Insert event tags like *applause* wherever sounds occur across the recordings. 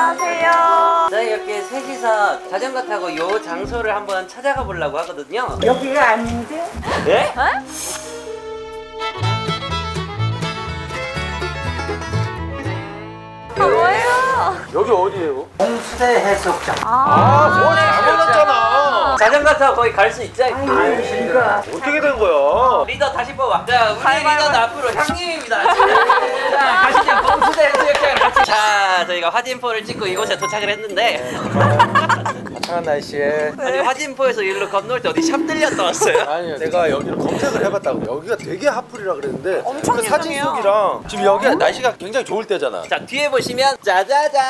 안녕하세요. 저희 이렇게 셋이서 자전거 타고 요 장소를 한번 찾아가 보려고 하거든요. 여기가 아닌데? 네? 아, 뭐예요? 여기 어디예요? 홍수대 해수욕장. 아, 뭐 잘못했잖아. 자전거 타고 거기 갈 수 있죠? 어떻게 된 거야? 리더 다시 뽑아. 자, 우리 리더는 앞으로 형님입니다. 자, 가시죠. 홍수대 해수욕장 같이. 자, 저희가 화진포를 찍고 이곳에 도착을 했는데 화창한 날씨에 아니 화진포에서 일로 건너올 때 어디 샵 들렸다 왔어요. 아니요 내가 여기를 검색을 해봤다고 여기가 되게 핫플이라 그랬는데 엄청 그 사진. 속이랑 지금 여기 날씨가 굉장히 좋을 때잖아 자, 뒤에 보시면 짜자잔.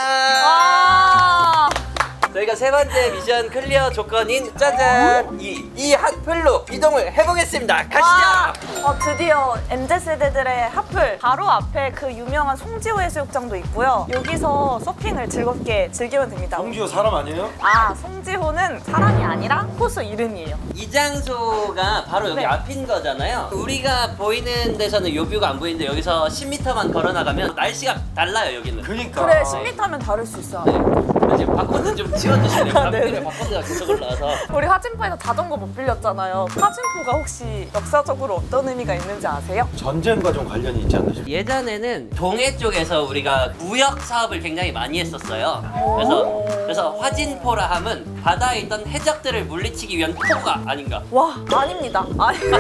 아, 저희가 세 번째 미션 clear 조건인 짜잔 이, 이 핫플로 이동을 해보겠습니다. 와, 가시죠. 어, 드디어 MZ세대들의 핫플 바로 앞에 그 유명한 송지호 해수욕장도 있고요. 여기서 서핑을 즐겁게 즐기면 됩니다. 송지호 사람 아니에요? 아, 송지호는 사람이 아니라 호수 이름이에요. 이 장소가 바로 여기 네. 앞인 거잖아요. 우리가 보이는 데서는 요 view가 안 보이는데 여기서 10m만 걸어 나가면 날씨가 달라요 여기는. 그니까 그래, 10m면 다를 수 있어. 네. 지금 바코드 좀 지워주실래요? 아, 네네. 앞뒤로 바코드가 계속 올라와서. 우리 화진포에서 자전거 못 빌렸잖아요. 화진포가 혹시 역사적으로 어떤 의미가 있는지 아세요? 전쟁과 좀 관련이 있지 않나 싶어 예전에는 동해 쪽에서 우리가 무역 사업을 굉장히 많이 했었어요. 그래서 그래서 화진포라 함은 바다에 있던 해적들을 물리치기 위한 포가 아닌가. 와, 아닙니다. 아니지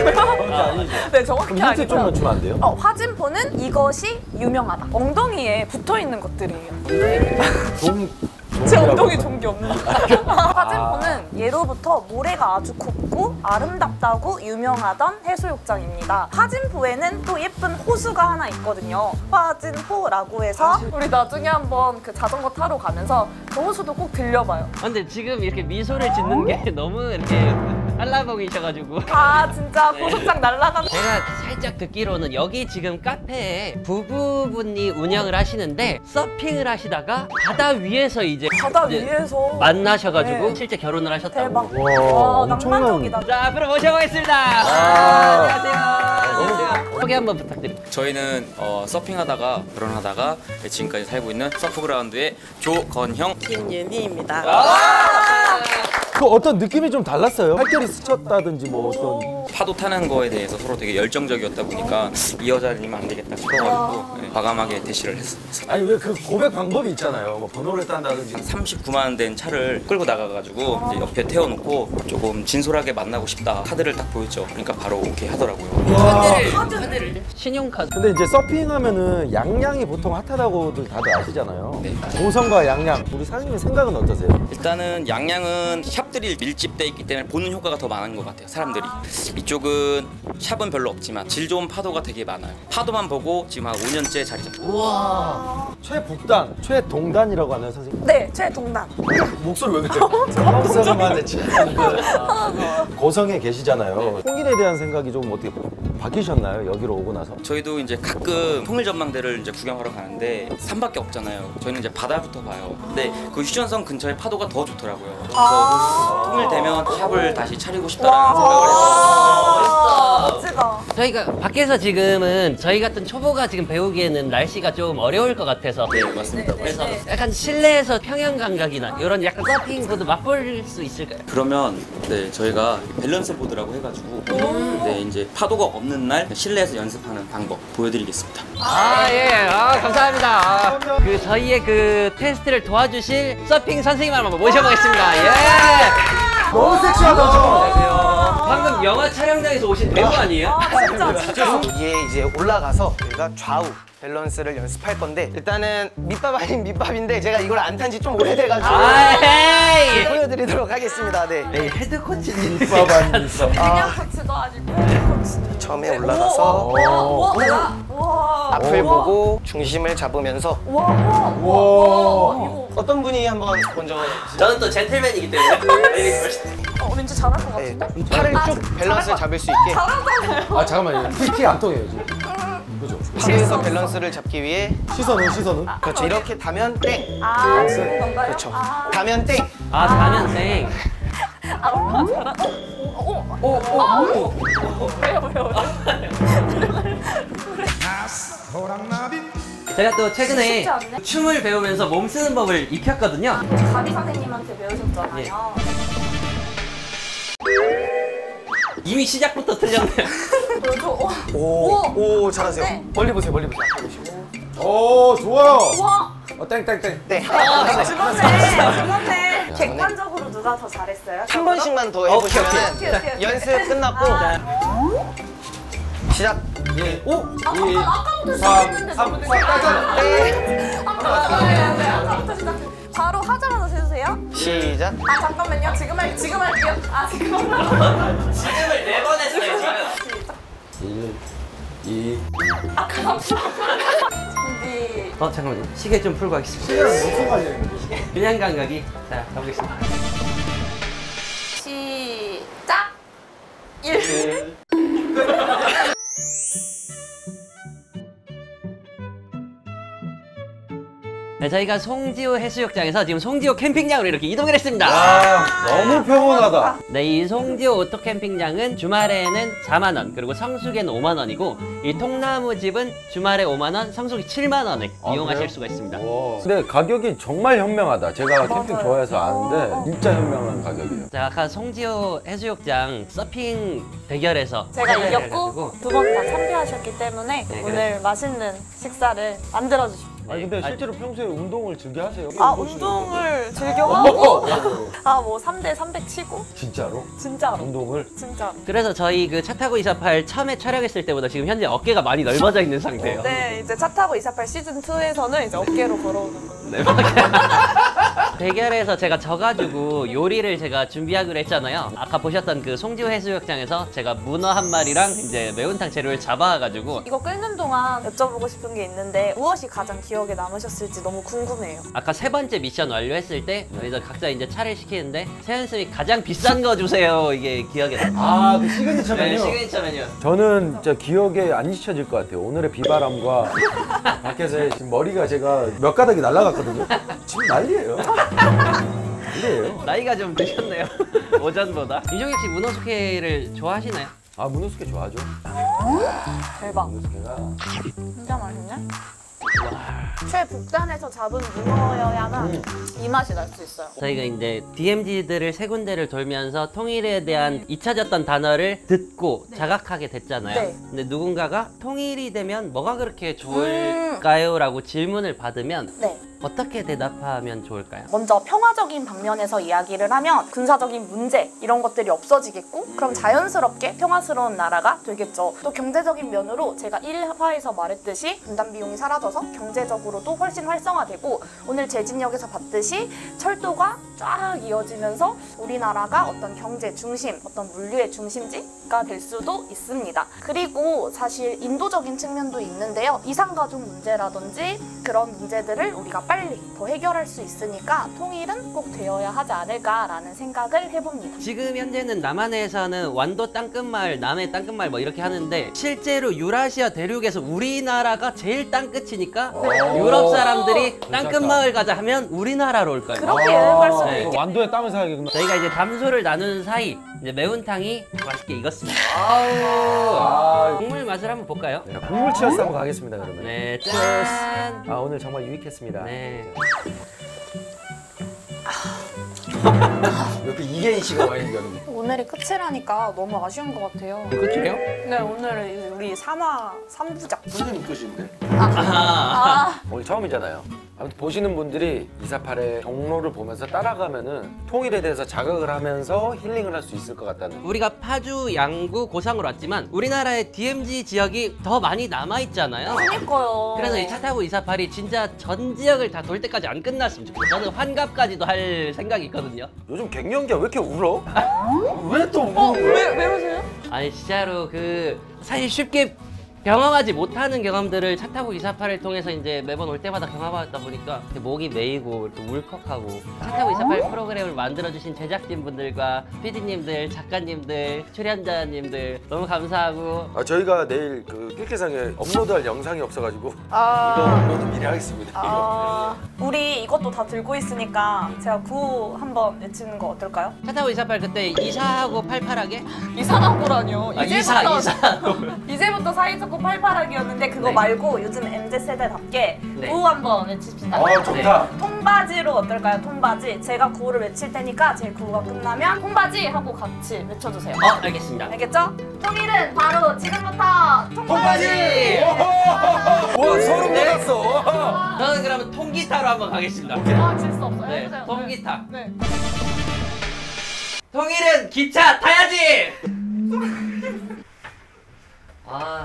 네, *laughs* 정확히 그럼 힌트 아니고요. 좀만 주면 안 돼요? 어, 화진포는 이것이 유명하다. 엉덩이에 붙어 있는 것들이에요. 종... 제 엉덩이? 종기 없는 거. 화진포는 *laughs* 예로부터 모래가 아주 곱고 아름답다고 유명하던 해수욕장입니다. 화진포에는 또 예쁜 호수가 하나 있거든요. 화진포라고 해서 우리 나중에 한번 그 자전거 타러 가면서 그 호수도 꼭 들려봐요. 아, 근데 지금 이렇게 미소를 짓는 게 *laughs* 너무 이렇게 한라봉이셔가지고. 아 진짜 고속장 날라간 제가 살짝 듣기로는 여기 지금 카페에 부부분이 운영을 하시는데 서핑을 하시다가 바다 위에서 이제 바다 이제 위에서 만나셔가지고 네. 실제 결혼을 하셨다고. 대박. 와, 와, 엄청난- 낭만적이다. 자 앞으로 모셔보겠습니다. 아. 안녕하세요. 안녕하세요. 소개 한번 부탁드립니다. 저희는 어, 서핑하다가 결혼하다가 지금까지 살고 있는 서프그라운드의 조건형 김윤희입니다. 그 어떤 느낌이 좀 달랐어요 살결이 스쳤다든지 뭐 어떤 파도 타는 거에 대해서 서로 되게 열정적이었다 보니까 이 여자님은 안 되겠다 싶어가지고 네, 과감하게 대시를 했습니다. 아니 왜 그 고백 방법이 있잖아요 뭐 번호를 딴다든지 39만 된 차를 끌고 나가가지고 이제 옆에 태워놓고 조금 진솔하게 만나고 싶다 카드를 딱 보였죠. 그러니까 바로 오케이 하더라고요. 카드를 카드를 신용카드. 근데 이제 서핑하면은 양양이 보통 핫하다고들 다들 아시잖아요 네. 고성과 양양 우리 사장님의 생각은 어떠세요? 일단은 양양은 샵 들이 밀집돼 있기 때문에 보는 효과가 더 많은 것 같아요 사람들이. 이쪽은 샵은 별로 없지만 질 좋은 파도가 되게 많아요. 파도만 보고 지금 한 5년째 자리 잡고 최북단, 최동단이라고 하나요 선생님? 네, 최동단. 목소리 왜 *laughs* 그래요? 한국 사람한테 진짜 고성에 계시잖아요. 홍일에 대한 생각이 좀 어떻게 바뀌셨나요? 여기로 오고 나서? 저희도 이제 가끔 통일 전망대를 이제 구경하러 가는데 산밖에 없잖아요. 저희는 이제 바다부터 봐요. 근데 그 휴전선 근처에 파도가 더 좋더라고요. 그래서 통일 되면 샵을 다시 차리고 싶다라는 생각을 해서 아, 멋지다. 저희가 밖에서 지금은 저희 같은 초보가 지금 배우기에는 날씨가 좀 어려울 것 같아서. 네 맞습니다. 그래서 약간 실내에서 평양 감각이나 이런 약간 서핑 보드 맛볼 수 있을까요? 그러면 네 저희가 밸런스 보드라고 해가지고 네 이제 파도가 없는 날 실내에서 연습하는 방법 보여드리겠습니다. 아, 예. 아, 감사합니다. 아, 그 저희의 그 테스트를 도와주실 서핑 선생님 한번 모셔보겠습니다. 예. 너무 섹시하다 안녕하세요. 방금 영화 촬영장에서 오신 배우 아니에요? 아, 진짜, 진짜. 여기에 이제 올라가서 저희가 좌우 밸런스를 연습할 건데 일단은 밑밥 아닌 밑밥인데 제가 이걸 안 탄 지 좀 오래돼가지고 아. 보여드리도록 하겠습니다. 네. 네, 헤드 코치님. 빠반 있어 그냥 코치도 아니고 코치. 처음에 올라가서 와, 와. 앞을 와. 보고 중심을 잡으면서 어떤 분이 한번 먼저 저는 또 젠틀맨이기 때문에. 어, 왠지 잘할 것 네, 같은데? 팔을 아, 쭉 밸런스를 잘할 잡을 수 있게 잘하잖아요. 아 잠깐만요 PT 안 통해요 지금 그죠? 파도에서 밸런스를 잡기 위해 시선은 시선은 그렇죠 이렇게 다면 땡 아? 그렇죠 아, 다면 땡 아, 4년생. 아, 얼마나 잘하... 어, 어, 어, 어, 어, 어. 왜요, 왜요, 제가 또 최근에 쉽지 않네. 춤을 배우면서 몸 쓰는 법을 익혔거든요. 가비 선생님한테 배우셨잖아요. 이미 시작부터 틀렸네요. 그래서 어, 오, 오, 잘하세요. 네. 멀리 보세요, 멀리 보세요. 오 좋아요. 와 어, 땡 땡 땡. 네. 죽었네 죽었네. 객관적으로 누가 더 잘했어요? 한 번씩만 더 오케이, 해보시면 오케이, 오케이. 연습 끝났고 아. 시작. 예. 오. 아까 아까부터 시작했는데 너무 늦게. 네. 아까부터 시작. 바로 하자마자 세주세요. 시작. 아 잠깐만요. 지금 할 지금 할게요. 아 지금. 지금을 네번 했어요, 지금. 1, 2. 준비. 어, 잠깐만요. 시계 좀 풀고 하겠습니다. 무슨 말이야? 그냥 감각이. 자, 가보겠습니다. Yeah. 저희가 송지호 해수욕장에서 지금 송지호 캠핑장으로 이렇게 이동을 했습니다. 아 너무 평온하다. 네, 이 송지호 오토 캠핑장은 주말에는 4만 원, 그리고 성수기는 5만 원이고 이 통나무 집은 주말에 5만 원, 성수기 7만 원에 아, 이용하실 그래요? 수가 있습니다. 와. 근데 가격이 정말 현명하다. 제가 캠핑 맞아요. 좋아해서 아는데 진짜 현명한 가격이에요. 자, 아까 송지호 해수욕장 서핑 대결에서 제가 이겼고 두 번 다 참여하셨기 때문에 네, 오늘 맛있는 식사를 만들어 주십니다. 아니 근데 아, 실제로 평소에 운동을 즐겨 하세요? 아 혹시- 운동을 즐겨 하고 *laughs* 아 뭐 3대 300 치고 진짜로? 진짜로 운동을? 진짜로 그래서 저희 그 차 타고 248 처음에 촬영했을 때보다 지금 현재 어깨가 많이 넓어져 있는 상태예요. 네 이제 차 타고 248 시즌 2에서는 이제 어깨로 걸어오는 거예요. 네. *laughs* 대결에서 제가 져가지고 요리를 제가 준비하기로 했잖아요. 아까 보셨던 그 송지호 해수욕장에서 제가 문어 한 마리랑 이제 매운탕 재료를 잡아가지고 이거 끓는 동안 여쭤보고 싶은 게 있는데 무엇이 가장 기억 에 남으셨을지 너무 궁금해요. 아까 세 번째 미션 완료했을 때 저희가 각자 이제 차를 시키는데 세연쌤이 가장 비싼 거 주세요 이게 기억에 나. 아, 그 시그니처 네, 메뉴. 시그니처 메뉴. 저는 진짜 기억에 안 잊혀질 것 같아요. 오늘의 비바람과 밖에서 지금 머리가 제가 몇 가닥이 날아갔거든요. 지금 난리예요. 난리예요. 나이가 좀 드셨네요. *laughs* 오전보다. 이종혁 씨 문어 숙회를 좋아하시나요? 아, 문어숙회 좋아하죠? 대박. 문어숙회가 진짜 맛있네. 최북단에서 잡은 문어여야만 이 맛이 날 수 있어요. 저희가 이제 DMZ들을 세 군데를 돌면서 통일에 대한 잊혀졌던 단어를 듣고 자각하게 됐잖아요. 네. 근데 누군가가 통일이 되면 뭐가 그렇게 좋을까요? 라고 질문을 받으면 네. 어떻게 대답하면 좋을까요? 먼저 평화적인 방면에서 이야기를 하면 군사적인 문제 이런 것들이 없어지겠고 그럼 자연스럽게 평화스러운 나라가 되겠죠. 또 경제적인 면으로 제가 1화에서 말했듯이 분담 비용이 사라져서 경제적으로도 훨씬 활성화되고 오늘 제진역에서 봤듯이 철도가 쫙 이어지면서 우리나라가 어떤 경제 중심, 어떤 물류의 중심지 가 될 수도 있습니다. 그리고 사실 인도적인 측면도 있는데요. 이상가족 문제라든지 그런 문제들을 우리가 빨리 더 해결할 수 있으니까 통일은 꼭 되어야 하지 않을까라는 생각을 해봅니다. 지금 현재는 남한에서는 완도 땅끝마을, 남해 땅끝마을 뭐 이렇게 하는데 실제로 유라시아 대륙에서 우리나라가 제일 땅끝이니까 유럽 사람들이 땅끝마을 가자 하면 우리나라로 올 거예요. 그렇게 여행할 수도 네. 있겠 완도에 땀을 사야겠구나. 저희가 이제 담소를 나누는 사이 이제 매운탕이 맛있게 익었습니다. 아, 국물 맛을 한번 볼까요? 국물 치어스 한번 가겠습니다, 그러면. 네, 짠. 아, 오늘 정말 유익했습니다. 네. 옆에 이계인 씨가 와 있는 줄 알았네. 오늘이 끝이라니까 너무 아쉬운 것 같아요. 끝이에요? 네, 오늘 우리 3화 3부작. 선생님 끝인데? 아, 오늘 처음이잖아요. 아무튼 보시는 분들이 248의 경로를 보면서 따라가면은 통일에 대해서 자각을 하면서 힐링을 할 수 있을 것 같다는. 우리가 파주, 양구, 고성으로 왔지만 우리나라의 DMZ 지역이 더 많이 남아 있잖아요. 그니까요. 그래서 이 차 타고 248이 진짜 전 지역을 다 돌 때까지 안 끝났으면 좋겠어요. 저는 환갑까지도 할 생각이 있거든요. 요즘 갱년기야 왜 이렇게 울어? 왜또 울어? 어, 왜, 왜 그러세요? 아니 진짜로 그 사실 쉽게 경험하지 못하는 경험들을 차 타고 248을 통해서 이제 매번 올 때마다 경험하다 보니까 목이 메이고 이렇게 울컥하고 차 타고 248 프로그램을 만들어주신 제작진분들과 PD님들, 작가님들, 출연자님들 너무 감사하고 아, 저희가 내일 그 낄케상에 업로드할 영상이 없어가지고 아. 이거 업로드 미리 하겠습니다. 아, 우리 이것도 다 들고 있으니까 제가 구호 한번 외치는 거 어떨까요? 차 타고 248 그때 이사하고 팔팔하게 이상하고라뇨. 아, 이사 이사 *laughs* 이제부터 사이좋게 아주코 팔팔하기였는데 그거 네. 말고 요즘 MZ 세대답게 네. 구호 한번 외칩시다. 어 좋다. 통바지로 어떨까요? 통바지. 제가 구호를 외칠 테니까 제 구호가 끝나면 통바지 하고 같이 외쳐주세요. 어 알겠습니다. 알겠죠? 통일은 바로 지금부터 통바지. 와 소름 돋았어. 저는 그러면 통기타로 한번 가겠습니다. 아, 질수 없어요. 네, 해보세요. 통기타. 네. 통일은 기차 타야지. *laughs* 아